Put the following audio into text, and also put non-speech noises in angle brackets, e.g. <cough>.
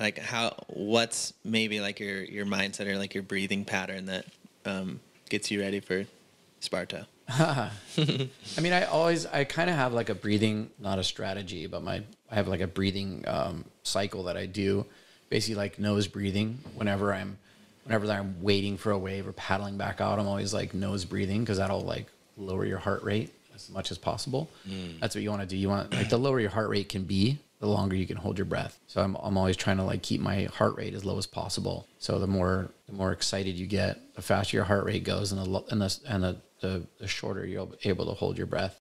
Like how what's maybe like your your mindset or like your breathing pattern that um, gets you ready for Sparta? <laughs> I mean, I always, I kind of have like a breathing, not a strategy, but my, I have like a breathing um, cycle that I do, basically like nose breathing. Whenever I'm, whenever I'm waiting for a wave or paddling back out, I'm always like nose breathing because that'll like lower your heart rate as much as possible. That's what you want to do. You want like the lower your heart rate can be, the longer you can hold your breath. So I'm, I'm always trying to like keep my heart rate as low as possible. So the more the more excited you get, the faster your heart rate goes, and the and the and the, the, the shorter you're able to hold your breath.